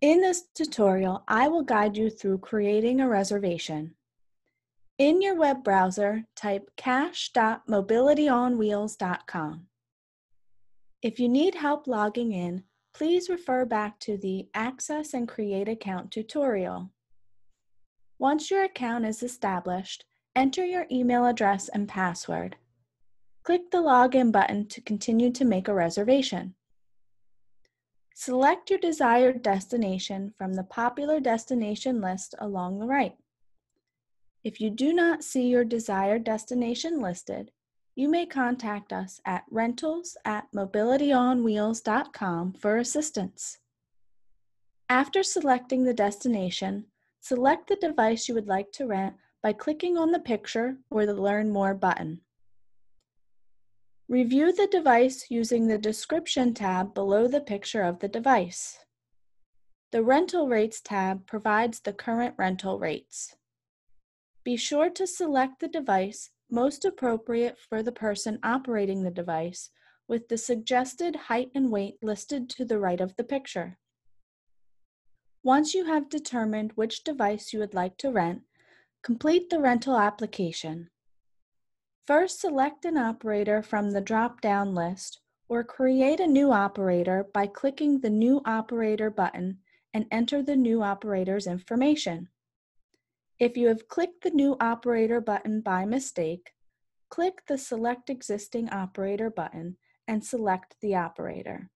In this tutorial, I will guide you through creating a reservation. In your web browser, type cash.mobilityonwheels.com. If you need help logging in, please refer back to the Access and Create Account tutorial. Once your account is established, enter your email address and password. Click the Login button to continue to make a reservation. Select your desired destination from the popular destination list along the right. If you do not see your desired destination listed, you may contact us at rentals at mobilityonwheels.com for assistance. After selecting the destination, select the device you would like to rent by clicking on the picture or the Learn More button. Review the device using the Description tab below the picture of the device. The Rental Rates tab provides the current rental rates. Be sure to select the device most appropriate for the person operating the device with the suggested height and weight listed to the right of the picture. Once you have determined which device you would like to rent, complete the rental application. First, select an operator from the drop-down list or create a new operator by clicking the New Operator button and enter the new operator's information. If you have clicked the New Operator button by mistake, click the Select Existing Operator button and select the operator.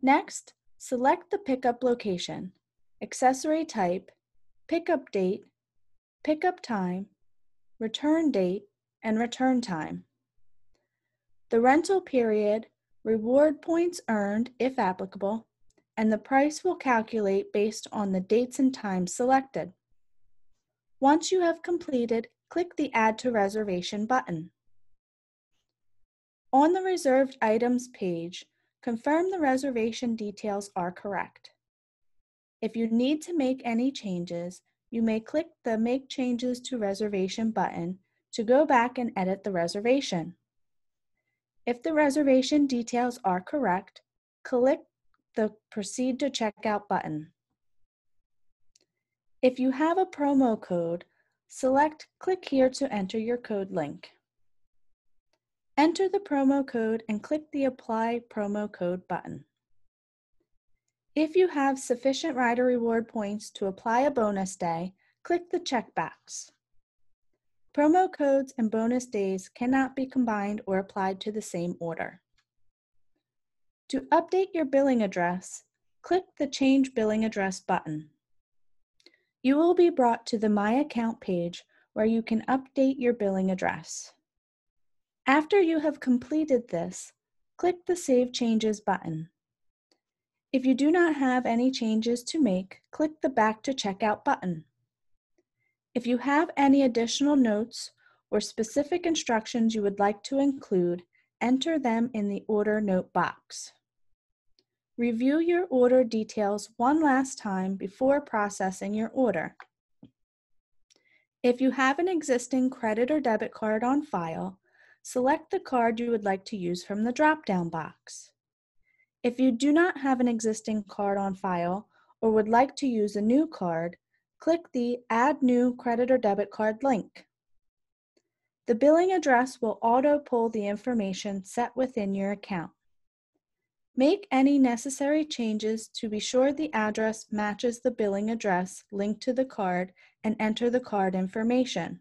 Next, select the pickup location, accessory type, pickup date, pickup time, return date, and return time. The rental period, reward points earned if applicable, and the price will calculate based on the dates and times selected. Once you have completed, click the Add to Reservation button. On the Reserved Items page, confirm the reservation details are correct. If you need to make any changes, you may click the Make Changes to Reservation button to go back and edit the reservation. If the reservation details are correct, click the Proceed to Checkout button. If you have a promo code, select Click here to enter your code link. Enter the promo code and click the Apply Promo Code button. If you have sufficient rider reward points to apply a bonus day, click the checkbox. Promo codes and bonus days cannot be combined or applied to the same order. To update your billing address, click the Change Billing Address button. You will be brought to the My Account page where you can update your billing address. After you have completed this, click the Save Changes button. If you do not have any changes to make, click the Back to Checkout button. If you have any additional notes or specific instructions you would like to include, enter them in the order note box. Review your order details one last time before processing your order. If you have an existing credit or debit card on file, select the card you would like to use from the drop-down box. If you do not have an existing card on file or would like to use a new card, click the Add New Credit or Debit Card link. The billing address will auto-pull the information set within your account. Make any necessary changes to be sure the address matches the billing address linked to the card and enter the card information.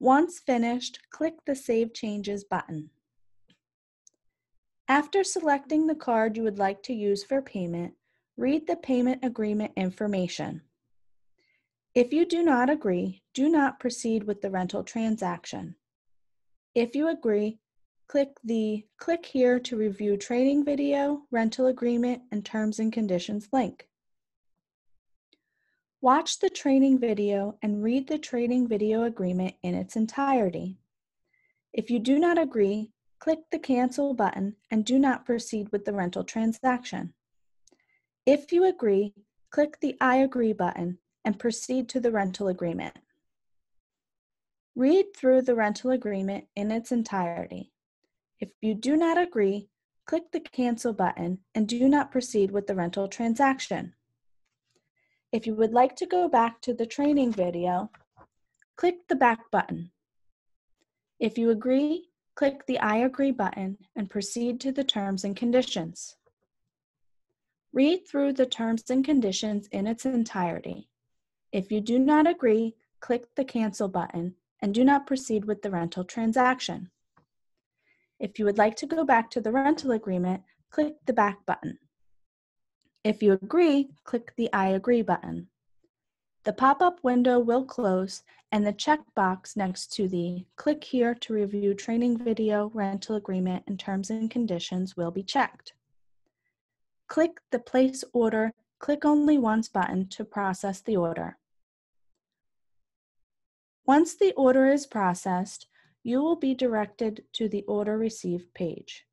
Once finished, click the Save Changes button. After selecting the card you would like to use for payment, read the payment agreement information. If you do not agree, do not proceed with the rental transaction. If you agree, click the Click here to review training video, rental agreement, and terms and conditions link. Watch the training video and read the training video agreement in its entirety. If you do not agree, click the Cancel button and do not proceed with the rental transaction. If you agree, click the I agree button and proceed to the rental agreement. Read through the rental agreement in its entirety. If you do not agree, click the Cancel button and do not proceed with the rental transaction. If you would like to go back to the training video, click the Back button. If you agree, click the I agree button and proceed to the terms and conditions. Read through the terms and conditions in its entirety. If you do not agree, click the Cancel button and do not proceed with the rental transaction. If you would like to go back to the rental agreement, click the Back button. If you agree, click the I agree button. The pop-up window will close and the checkbox next to the Click here to review training video rental agreement and terms and conditions will be checked. Click the Place Order Click Only Once button to process the order. Once the order is processed, you will be directed to the Order Received page.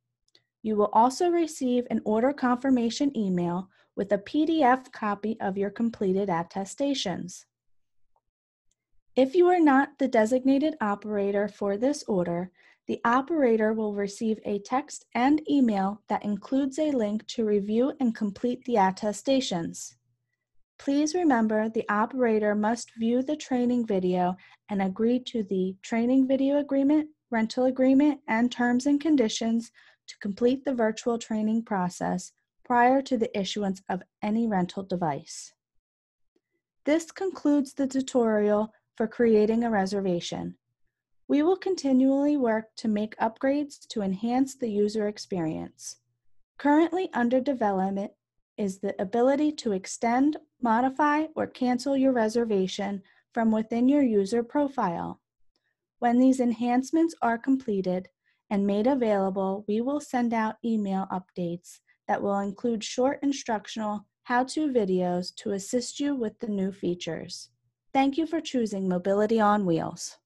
You will also receive an order confirmation email with a PDF copy of your completed attestations. If you are not the designated operator for this order, the operator will receive a text and email that includes a link to review and complete the attestations. Please remember the operator must view the training video and agree to the training video agreement, rental agreement, and terms and conditions to complete the virtual training process prior to the issuance of any rental device. This concludes the tutorial for creating a reservation. We will continually work to make upgrades to enhance the user experience. Currently under development is the ability to extend, modify, or cancel your reservation from within your user profile. When these enhancements are completed and made available, we will send out email updates that will include short instructional how-to videos to assist you with the new features. Thank you for choosing Mobility on Wheels.